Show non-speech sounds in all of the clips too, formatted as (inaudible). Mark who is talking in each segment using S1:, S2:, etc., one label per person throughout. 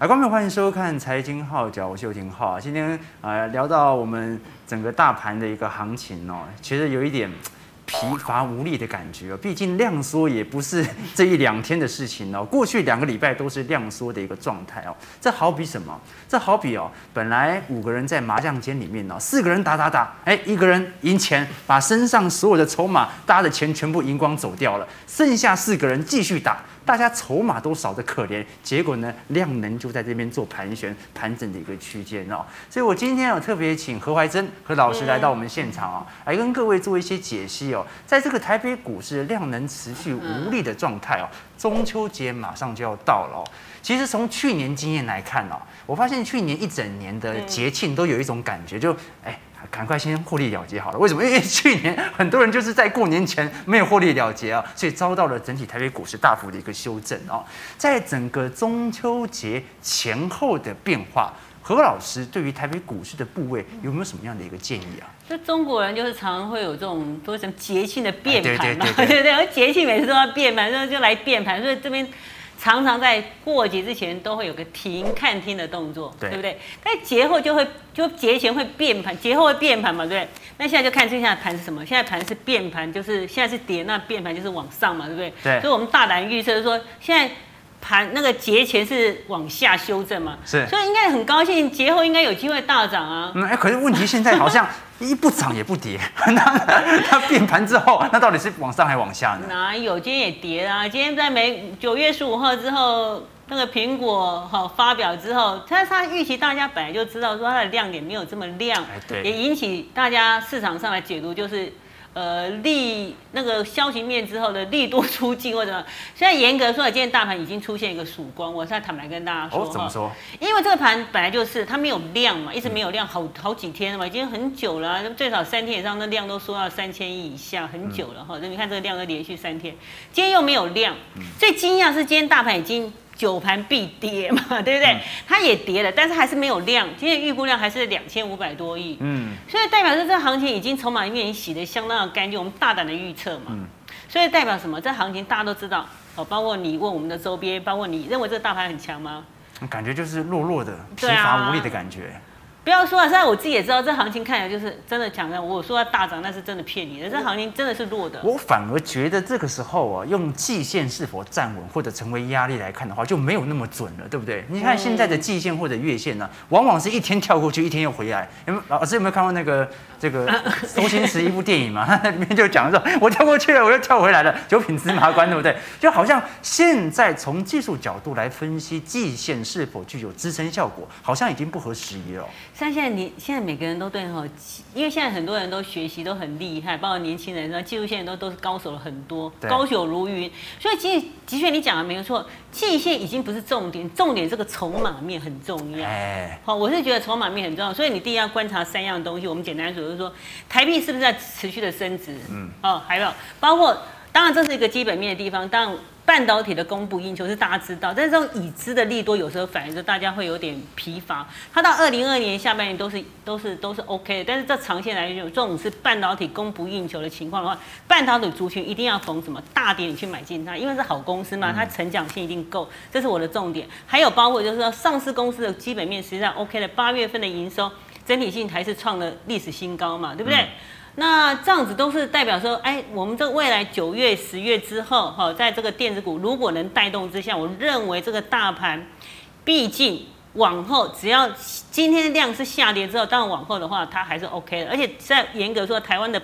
S1: 来，观众欢迎收看《财经号角》，我是邱廷浩。今天啊，聊到我们整个大盘的一个行情哦，其实有一点疲乏无力的感觉哦。毕竟量缩也不是 (laughs) 这一两天的事情哦，过去两个礼拜都是量缩的一个状态哦。这好比什么？这好比哦，本来五个人在麻将间里面哦，四个人打打打，哎，一个人赢钱，把身上所有的筹码搭的钱全部赢光走掉了，剩下四个人继续打。大家筹码都少得可怜，结果呢，量能就在这边做盘旋、盘整的一个区间哦。所以我今天有特别请何怀珍何老师来到我们现场啊，来跟各位做一些解析哦。在这个台北股市量能持续无力的状态哦，中秋节马上就要到了哦。其实从去年经验来看哦，我发现去年一整年的节庆都有一种感觉，就哎。赶快先获利了结好了。为什么？(laughs) 因为去年很多人就是在过年前没有获利了结啊，所以遭到了整体台北股市大幅的一个修正哦。在整个中秋节前后的变化，何老师对于台北股市的部位有没有什么样的一个建议啊？
S2: 就中国人就是常常会有这种多什么节庆的变盘嘛，对对对，而 (laughs) 节庆每次都要变盘，然后就来变盘，所以这边。常常在过节之前都会有个停看听的动作，对不对？但节后就会就节前会变盘，节后会变盘嘛，对不对？那现在就看现在盘是什么？现在盘是变盘，就是现在是跌，那变盘就是往上嘛，对不对？
S1: 对。
S2: 所以我们大胆预测说，现在盘那个节前是往下修正嘛，
S1: 是。
S2: 所以应该很高兴，节后应该有机会大涨啊。
S1: 嗯，哎，可是问题现在好像。(laughs) 一不涨也不跌，(laughs) 那它变盘之后，那到底是往上还往下呢？
S2: 哪有？今天也跌啊！今天在美九月十五号之后，那个苹果哈发表之后，它它预期大家本来就知道说它的亮点没有这么亮，也引起大家市场上的解读就是。呃，利那个消息面之后的利多出尽或者 (laughs) 现在严格说，今天大盘已经出现一个曙光。我现在坦白跟大家说，
S1: 哦，怎么说？
S2: 因为这个盘本来就是它没有量嘛，一直没有量，好好几天了嘛，已经很久了，最少三天以上那量都缩到三千亿以下，很久了哈。那你看这个量都连续三天，今天又没有量，最惊讶是今天大盘已经。九盘必跌嘛，对不对？它也跌了，但是还是没有量。今天预估量还是两千五百多亿，嗯，所以代表说这行情已经筹码里面已经洗得相当的干净。我们大胆的预测嘛，嗯，所以代表什么？这行情大家都知道哦，包括你问我们的周边，包括你认为这个大盘很强吗？
S1: 感觉就是弱弱的、疲乏无力的感觉。
S2: 不要说啊，现在我自己也知道，这行情看起来就是真的讲的。我说要大涨，那是真的骗你的。这行情真的是弱的。
S1: 我反而觉得这个时候啊，用季线是否站稳或者成为压力来看的话，就没有那么准了，对不对？你看现在的季线或者月线呢，往往是一天跳过去，一天又回来。有没有老师有没有看过那个这个周星驰一部电影嘛？(laughs) 那里面就讲说，我跳过去了，我又跳回来了，九品芝麻官，对不对？就好像现在从技术角度来分析季线是否具有支撑效果，好像已经不合时宜了。
S2: 像现在你现在每个人都对哈，因为现在很多人都学习都很厉害，包括年轻人，那技术线都都是高手了很多，高手如云。所以其实的确你讲的没有错，季线已经不是重点，重点这个筹码面很重要。哎，好，我是觉得筹码面很重要，所以你第一要观察三样东西。我们简单说就是说，台币是不是在持续的升值？嗯，哦，还有包括，当然这是一个基本面的地方，当然。半导体的供不应求是大家知道，但是这种已知的利多有时候反而就大家会有点疲乏。它到二零二年下半年都是都是都是 OK 的，但是这长线来讲，这种是半导体供不应求的情况的话，半导体族群一定要逢什么大跌你去买进它，因为是好公司嘛，它成长性一定够，这是我的重点。还有包括就是说上市公司的基本面实际上 OK 的，八月份的营收整体性还是创了历史新高嘛，对不对？那这样子都是代表说，哎，我们这未来九月、十月之后，哈，在这个电子股如果能带动之下，我认为这个大盘，毕竟往后只要今天的量是下跌之后，当然往后的话它还是 OK 的，而且在严格说，台湾的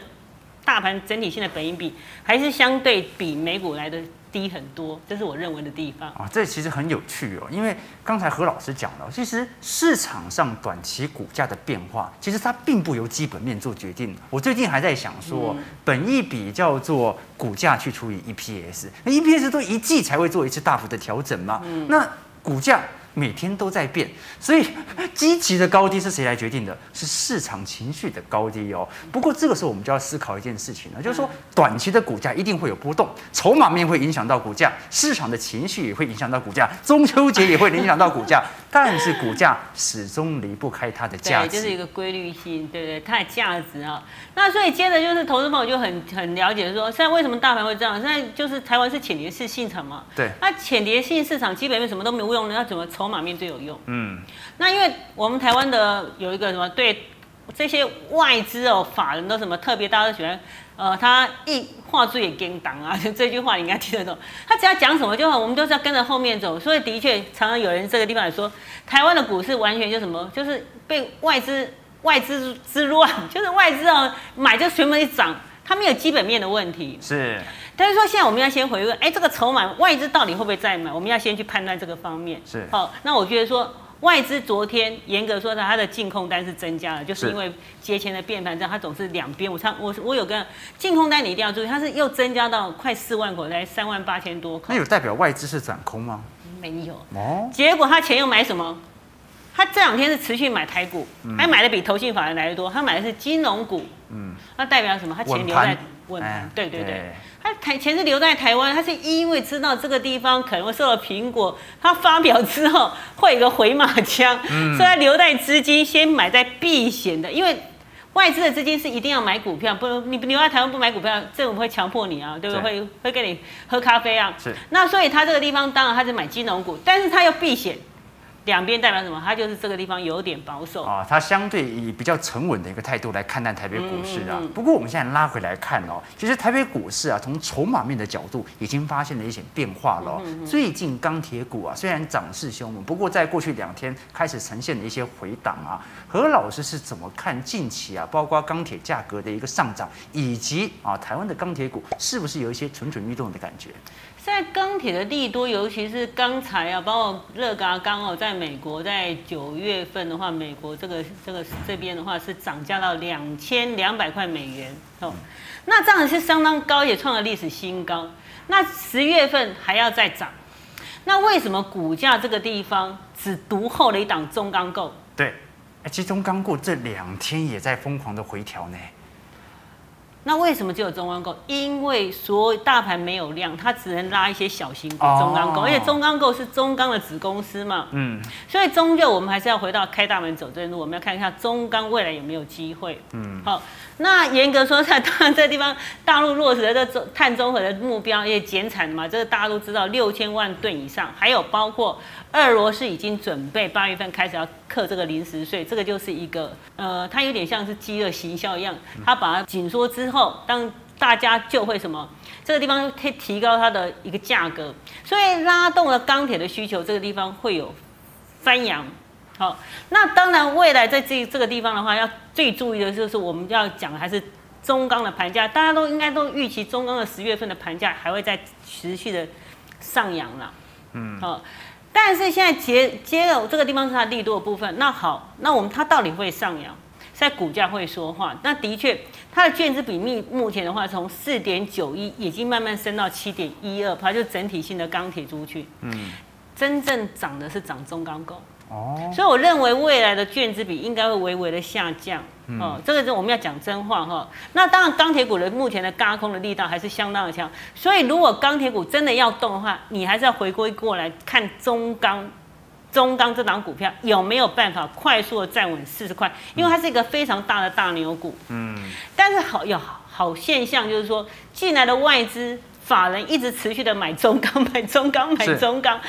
S2: 大盘整体性的本益比还是相对比美股来的。低很多，这是我认为的地方啊。
S1: 这其实很有趣哦，因为刚才何老师讲了，其实市场上短期股价的变化，其实它并不由基本面做决定。我最近还在想说，本益比叫做股价去除以 EPS，那 EPS 都一季才会做一次大幅的调整嘛？那股价。每天都在变，所以积极的高低是谁来决定的？是市场情绪的高低哦。不过这个时候我们就要思考一件事情了，就是说短期的股价一定会有波动，筹码面会影响到股价，市场的情绪也会影响到股价，中秋节也会影响到股价，但是股价始终离不开它的价值，
S2: 就是一个规律性，对不对？它的价值啊。那所以接着就是投资朋友就很很了解说，现在为什么大盘会这样？现在就是台湾是浅碟式市场嘛，
S1: 对。
S2: 那浅碟性市场基本面什么都没有用，那怎么筹？筹码面最有用。嗯，那因为我们台湾的有一个什么对这些外资哦法人都什么特别，大家都喜欢。呃，他一话术也跟党啊，就 (laughs) 这句话你应该听得懂。他只要讲什么就好，我们都是要跟着后面走。所以的确，常常有人这个地方也说，台湾的股市完全就什么，就是被外资外资之乱，(laughs) 就是外资哦买就全部一涨，它没有基本面的问题。
S1: 是。
S2: 但是说现在我们要先回问，哎，这个筹码外资到底会不会再买？我们要先去判断这个方面。
S1: 是。
S2: 好，那我觉得说。外资昨天严格说它它的净空单是增加了，就是因为节前的变盘，这样它总是两边。我唱我我有个净空单，你一定要注意，它是又增加到快四万口，才三万八千多口。
S1: 那有代表外资是转空吗？
S2: 没有哦。结果他钱又买什么？他这两天是持续买台股，还买的比投信法人来的多。他买的是金融股，嗯，那代表什么？他钱留在稳盘，对对对。他台钱是留在台湾，他是因为知道这个地方可能会受到苹果，他发表之后会有一个回马枪，所以他留在资金先买在避险的，因为外资的资金是一定要买股票，不你留在台湾不买股票，政府会强迫你啊，对不对？会会给你喝咖啡啊。
S1: 是。
S2: 那所以他这个地方当然他是买金融股，但是他要避险。两边代表什么？它就是这个地方有点保守
S1: 啊，它相对以比较沉稳的一个态度来看待台北股市啊。不过我们现在拉回来看哦，其实台北股市啊，从筹码面的角度已经发现了一些变化了。最近钢铁股啊，虽然涨势凶猛，不过在过去两天开始呈现了一些回档啊。何老师是怎么看近期啊，包括钢铁价格的一个上涨，以及啊台湾的钢铁股是不是有一些蠢蠢欲动的感觉？
S2: 在钢铁的利多，尤其是钢材啊，包括热轧钢哦，在美国在九月份的话，美国这个这个这边的话是涨价到两千两百块美元哦，那这样是相当高，也创了历史新高。那十月份还要再涨，那为什么股价这个地方只独后了一档中钢构？
S1: 对，哎，其实中钢构这两天也在疯狂的回调呢。
S2: 那为什么只有中钢构？因为所有大盘没有量，它只能拉一些小型股。中钢构，而且中钢构是中钢的子公司嘛，嗯，所以终究我们还是要回到开大门走正路，我们要看一下中钢未来有没有机会。嗯，好。那严格说，在当然这地方，大陆落实的这碳中和的目标也减产嘛，这个大家都知道，六千万吨以上，还有包括俄罗斯已经准备八月份开始要克这个临时税，这个就是一个呃，它有点像是饥饿行销一样，它把它紧缩之后，当大家就会什么，这个地方可以提高它的一个价格，所以拉动了钢铁的需求，这个地方会有翻扬。好，那当然，未来在这这个地方的话，要最注意的就是我们要讲的还是中钢的盘价，大家都应该都预期中钢的十月份的盘价还会再持续的上扬了。嗯，好，但是现在接接了这个地方是它力度的部分，那好，那我们它到底会上扬，在股价会说话。那的确，它的券资比目目前的话，从四点九一已经慢慢升到七点一二，它就整体性的钢铁族群。嗯，真正涨的是涨中钢构。哦，所以我认为未来的卷资比应该会微微的下降，哦，这个是我们要讲真话哈。那当然，钢铁股的目前的轧空的力道还是相当的强，所以如果钢铁股真的要动的话，你还是要回归过来看中钢，中钢这档股票有没有办法快速的站稳四十块，因为它是一个非常大的大牛股。嗯，但是好有好现象就是说，进来的外资。法人一直持续的买中钢，(laughs) 买中钢，买中钢，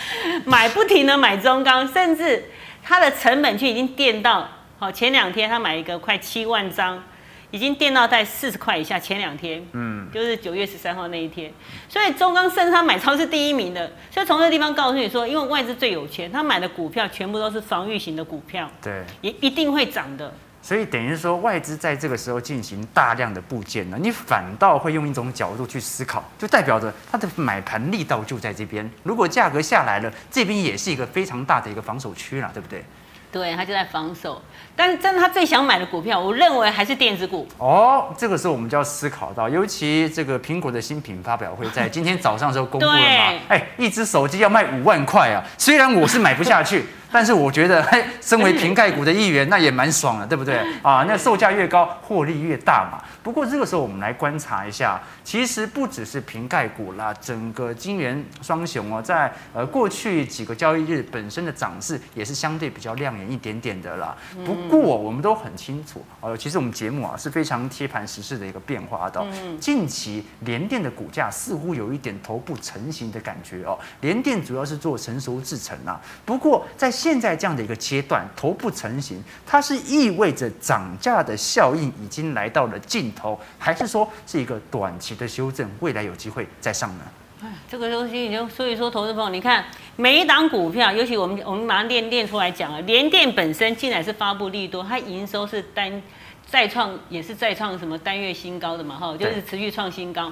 S2: 买不停的买中钢，甚至它的成本就已经垫到，好前两天他买一个快七万张，已经垫到在四十块以下。前两天，嗯，就是九月十三号那一天，所以中钢甚至他买超是第一名的。所以从这个地方告诉你说，因为外资最有钱，他买的股票全部都是防御型的股票，
S1: 对，
S2: 也一定会涨的。
S1: 所以等于说，外资在这个时候进行大量的部件呢，你反倒会用一种角度去思考，就代表着它的买盘力道就在这边。如果价格下来了，这边也是一个非常大的一个防守区了，对不对？
S2: 对，他就在防守。但是真的，他最想买的股票，我认为还是电子股。
S1: 哦，这个时候我们就要思考到，尤其这个苹果的新品发表会在今天早上的时候公布了嘛？(laughs) 哎，一只手机要卖五万块啊！虽然我是买不下去。但是我觉得，(laughs) 嘿，身为瓶盖股的一员，那也蛮爽的，对不对？啊，那售价越高，获利越大嘛。不过这个时候我们来观察一下，其实不只是瓶盖股啦，整个金元双雄哦，在呃过去几个交易日本身的涨势也是相对比较亮眼一点点的啦。不过我们都很清楚，呃，其实我们节目啊是非常贴盘时事的一个变化的。近期联电的股价似乎有一点头部成型的感觉哦。联电主要是做成熟制程啊，不过在现在这样的一个阶段，头部成型，它是意味着涨价的效应已经来到了尽。头还是说是一个短期的修正，未来有机会再上呢？
S2: 哎，这个东西你就所以说，投资朋友，你看每一档股票，尤其我们我们马上练练出来讲啊，联电本身进来是发布利多，它营收是单再创也是再创什么单月新高的嘛，哈，就是持续创新高。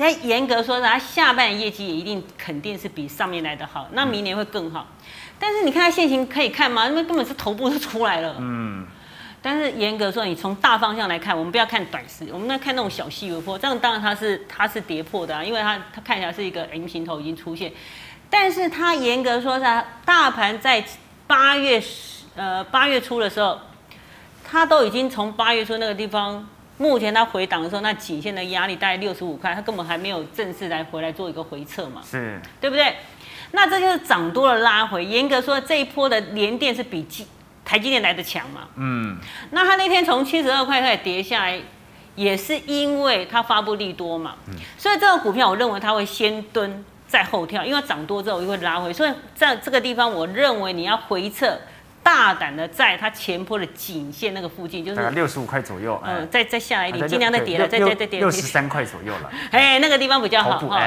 S2: 现在严格说，它下半年业绩也一定肯定是比上面来的好，那明年会更好。但是你看它现行可以看吗？因为根本是头部都出来了，嗯。但是严格说，你从大方向来看，我们不要看短时，我们要看那种小细微波，这样当然它是它是跌破的啊，因为它它看起来是一个 M 型头已经出现，但是它严格说，它大盘在八月呃八月初的时候，它都已经从八月初那个地方，目前它回档的时候，那颈线的压力大概六十五块，它根本还没有正式来回来做一个回撤嘛，
S1: 是，
S2: 对不对？那这就是涨多了拉回，严格说这一波的连电是比台积电来的强嘛？嗯，那它那天从七十二块开始跌下来，也是因为它发布利多嘛。嗯，所以这个股票我认为它会先蹲再后跳，因为涨多之后又会拉回，所以在这个地方我认为你要回撤，大胆的在它前坡的颈线那个附近，
S1: 就是六十五块左右。
S2: 嗯，再再下来一点，尽量再跌了，再再再跌
S1: 六十三块左右了。(laughs)
S2: 哎，那个地方比较好哈。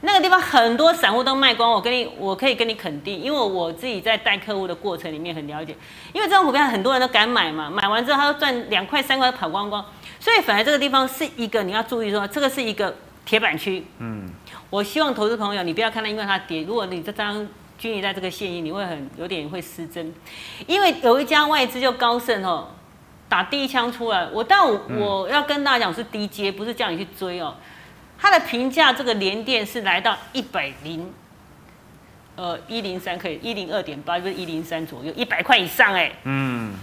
S2: 那个地方很多散户都卖光，我跟你，我可以跟你肯定，因为我自己在带客户的过程里面很了解。因为这种股票很多人都敢买嘛，买完之后他都赚两块三块跑光光，所以反而这个地方是一个你要注意说，这个是一个铁板区。嗯，我希望投资朋友你不要看到因为它跌，如果你这张均匀在这个线影，你会很有点会失真，因为有一家外资就高盛哦，打第一枪出来，我但我我要跟大家讲是低阶，不是叫你去追哦。它的评价，这个连电是来到一百零，呃一零三可以一零二点八，就是一零三左右，一百块以上哎。嗯。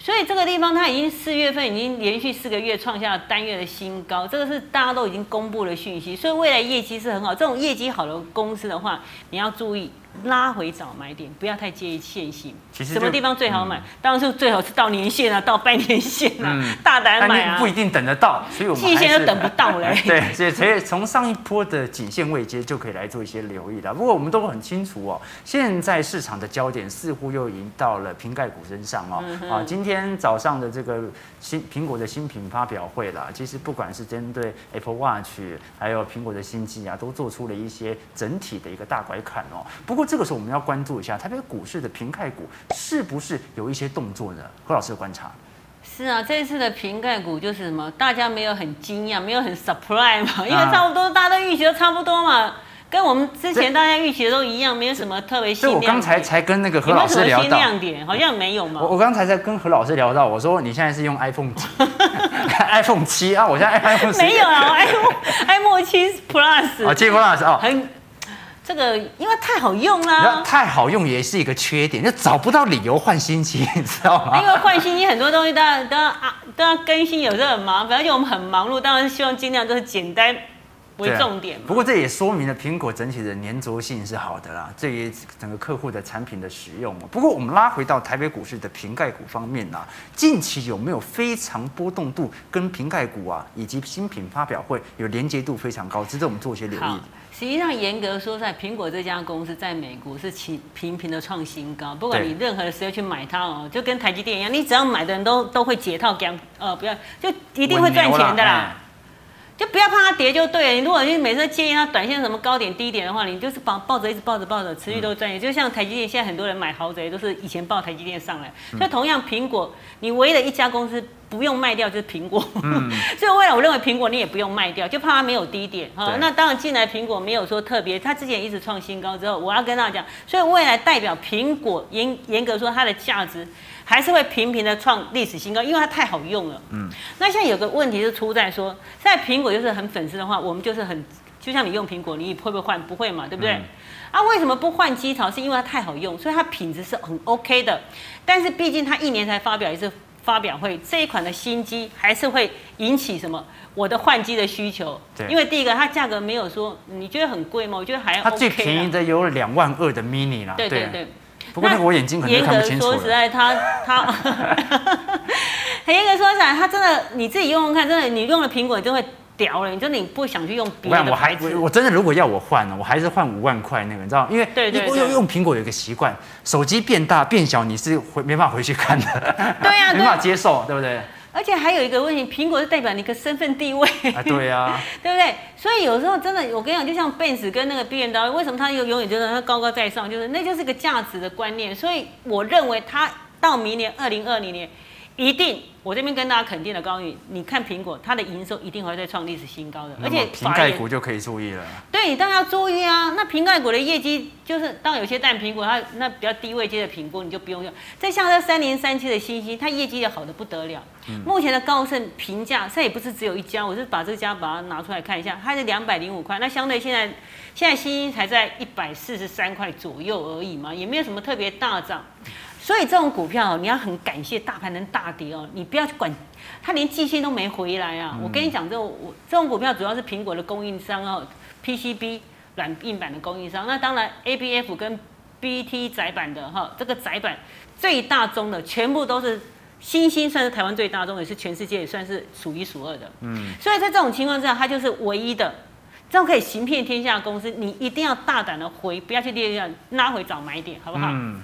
S2: 所以这个地方它已经四月份已经连续四个月创下单月的新高，这个是大家都已经公布了讯息，所以未来业绩是很好。这种业绩好的公司的话，你要注意。拉回早买点，不要太介意线性。其实什么地方最好买？当然是最好是到年线啊，到半年线啊，大胆买啊。
S1: 不一定等得到，所以我们
S2: 季线都等不到嘞。(laughs)
S1: 对，所以所以从上一波的颈线位阶就可以来做一些留意了。不过我们都很清楚哦，现在市场的焦点似乎又已经到了瓶盖股身上哦。啊，今天早上的这个新苹果的新品发表会啦，其实不管是针对 Apple Watch，还有苹果的新机啊，都做出了一些整体的一个大拐砍哦。不过这个时候我们要关注一下台北股市的平盖股是不是有一些动作呢？何老师的观察
S2: 是啊，这一次的瓶盖股就是什么，大家没有很惊讶，没有很 surprise 嘛，因为差不多大家都预期都差不多嘛，跟我们之前大家预期的都一样，没有什么特别新。
S1: 我刚才才跟那个何老师聊到，
S2: 亮点好像没有嘛。
S1: 我我刚才在跟何老师聊到，我说你现在是用 iPhone 几？(laughs) iPhone 七啊，我现在 iPhone (laughs)
S2: 没有啊，iPhone iPhone 七 Plus
S1: 啊，七 Plus 哦，
S2: 很。这个因为太好用啦，
S1: 太好用也是一个缺点，就找不到理由换新机，(laughs) 你知道吗？
S2: 因为换新机很多东西都要都要啊都要更新，有时候很麻烦，而且我们很忙碌，当然是希望尽量都是简单为重点。
S1: 不过这也说明了苹果整体的粘着性是好的啦，对于整个客户的产品的使用。不过我们拉回到台北股市的瓶盖股方面呢，近期有没有非常波动度跟瓶盖股啊以及新品发表会有连接度非常高，值得我们做一些留意。
S2: 实际上，严格说，在苹果这家公司在美国是频频频的创新高。不管你任何的时候去买它哦，就跟台积电一样，你只要买的人都都会解套，讲呃不要，就一定会赚钱的啦。就不要怕它跌就对了。你如果你每次建议它短线什么高点低点的话，你就是抱抱着一直抱着抱着，持续都赚钱。就像台积电，现在很多人买豪宅都是以前抱台积电上来。所以同样，苹果你唯一的一家公司。不用卖掉就是苹果，(laughs) 所以未来我认为苹果你也不用卖掉，就怕它没有低点哈。那当然进来苹果没有说特别，它之前一直创新高之后，我要跟大家讲，所以未来代表苹果严严格说它的价值还是会频频的创历史新高，因为它太好用了。嗯，那现在有个问题是出在说，现在苹果就是很粉丝的话，我们就是很就像你用苹果，你会不会换？不会嘛，对不对？啊，为什么不换机槽？是因为它太好用，所以它品质是很 OK 的。但是毕竟它一年才发表一次发表会，这一款的新机还是会引起什么我的换机的需求。
S1: 对，
S2: 因为第一个它价格没有说你觉得很贵吗？我觉得还
S1: 它最便宜的有两万二的 mini 啦。
S2: 对对对。
S1: 不过那个我眼睛可能看不清楚
S2: 说实在，他他，(laughs) 很严格说起来，他真的你自己用用看，真的你用了苹果你就会。屌了，你真的你不想去用别的我还？
S1: 我真的如果要我换呢，我还是换五万块那个，你知道因为
S2: 对对
S1: 用用苹果有一个习惯，手机变大变小，你是回没办法回去看的。
S2: 对呀，(laughs)
S1: 没办法接受，对不对？
S2: 而且还有一个问题，苹果是代表你的身份地位。
S1: 啊，对呀，(laughs)
S2: 对不对？所以有时候真的，我跟你讲，就像 Benz 跟那个 B N W，为什么它永永远觉得它高高在上？就是那就是个价值的观念。所以我认为它到明年二零二零年。一定，我这边跟大家肯定的告诉你，你看苹果，它的营收一定会再创历史新高的，
S1: 而且瓶盖股就可以注意了。
S2: 对，你当然要注意啊。那瓶盖股的业绩，就是当有些淡苹果，它那比较低位阶的苹果，你就不用用。再像这三零三七的星星，它业绩也好的不得了。目前的高盛评价，这也不是只有一家，我是把这家把它拿出来看一下，它是两百零五块，那相对现在现在星星才在一百四十三块左右而已嘛，也没有什么特别大涨。所以这种股票，你要很感谢大盘能大跌哦，你不要去管它，连季线都没回来啊！我跟你讲，这种我这种股票主要是苹果的供应商哦，PCB 软硬板的供应商。那当然，ABF 跟 BT 窄板的哈，这个窄板最大宗的全部都是新兴，算是台湾最大宗，也是全世界也算是数一数二的。嗯，所以在这种情况之下，它就是唯一的这种可以行骗天下的公司，你一定要大胆的回，不要去跌下拉回找买点，好不好？嗯。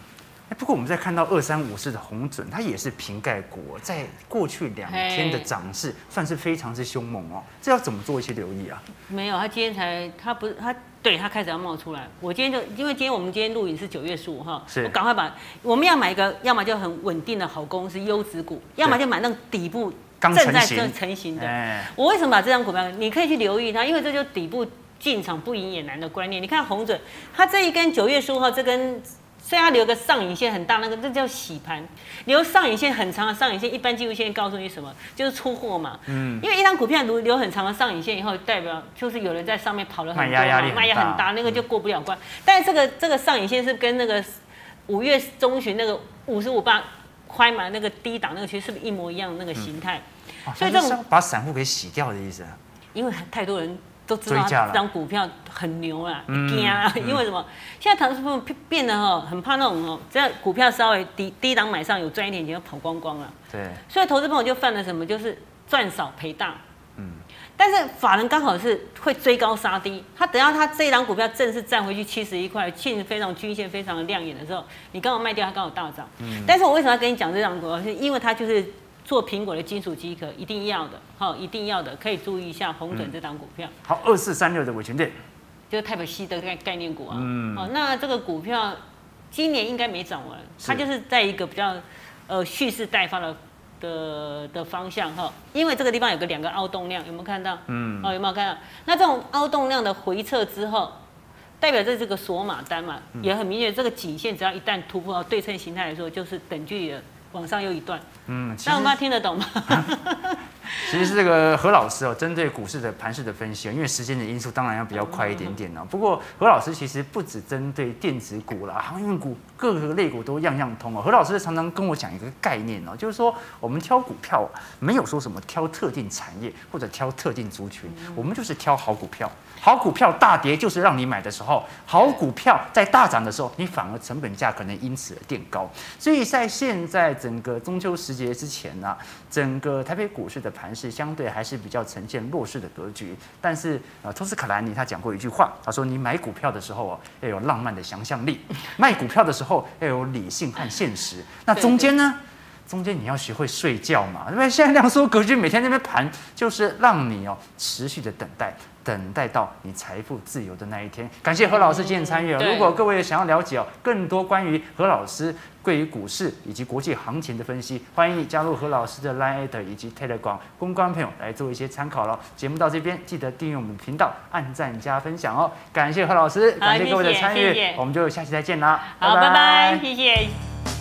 S1: 哎，不过我们在看到二三五四的红准，它也是瓶盖股，在过去两天的涨势算是非常之凶猛哦。这要怎么做一些留意啊？
S2: 没有，它今天才，它不是，它对它开始要冒出来。我今天就因为今天我们今天录影是九月十五号，我赶快把我们要买一个，要么就很稳定的好公司优质股，要么就买那种底部
S1: 正在正
S2: 成型的。我为什么把这张股票？你可以去留意它，因为这就底部进场不赢也难的观念。你看红准，它这一根九月十五号这根。所以它留个上影线很大，那个这叫洗盘。留上影线很长的上影线，一般技术线告诉你什么？就是出货嘛。嗯。因为一张股票留留很长的上影线以后，代表就是有人在上面跑了很多嘛，卖压很大，那个就过不了关。但是这个这个上影线是跟那个五月中旬那个五十五八快嘛那个低档那个其实是不是一模一样的那个形态？
S1: 所以这种把散户给洗掉的意思。
S2: 因为太多人。都知道这张股票很牛啊，惊啊！因为什么？现在投资朋友变得哈很怕那种哦，只要股票稍微低低档买上有赚一点钱就跑光光了。
S1: 对。
S2: 所以投资朋友就犯了什么？就是赚少赔大。嗯。但是法人刚好是会追高杀低，他等到他这一档股票正式站回去七十一块，现非常均线非常的亮眼的时候，你刚好卖掉，它刚好大涨。嗯。但是我为什么要跟你讲这张股票？是因为它就是。做苹果的金属机壳一定要的，哈，一定要的，可以注意一下红准这档股票。
S1: 好，二四三六的伟全店，
S2: 就是 Type C 的概概念股啊。嗯。哦，那这个股票今年应该没涨完，它就是在一个比较呃蓄势待发的的的方向哈。因为这个地方有个两个凹动量，有没有看到？嗯。哦，有没有看到？那这种凹动量的回撤之后，代表着这个锁码单嘛，也很明显，这个颈线只要一旦突破到对称形态来说，就是等距离的。往上又一段，嗯，那我妈听得懂吗？(laughs) (laughs)
S1: 其实是这个何老师哦，针对股市的盘势的分析，因为时间的因素，当然要比较快一点点哦。不过何老师其实不只针对电子股啦，航运股各个类股都样样通哦。何老师常常跟我讲一个概念哦，就是说我们挑股票没有说什么挑特定产业或者挑特定族群，我们就是挑好股票。好股票大跌就是让你买的时候，好股票在大涨的时候，你反而成本价可能因此而垫高。所以在现在整个中秋时节之前呢，整个台北股市的盘势相对还是比较呈现弱势的格局。但是啊，托斯卡兰尼他讲过一句话，他说你买股票的时候哦，要有浪漫的想象力；卖股票的时候要有理性和现实。那中间呢？中间你要学会睡觉嘛，因为现在量缩格局每天那边盘，就是让你哦持续的等待，等待到你财富自由的那一天。感谢何老师今天参与。如果各位想要了解哦更多关于何老师对于股市以及国际行情的分析，欢迎你加入何老师的 Line 以及 Telegram 公关朋友来做一些参考喽。节目到这边，记得订阅我们频道，按赞加分享哦。感谢何老师，感谢各位的参与，我们就下期再见啦。
S2: 好，拜拜，谢谢。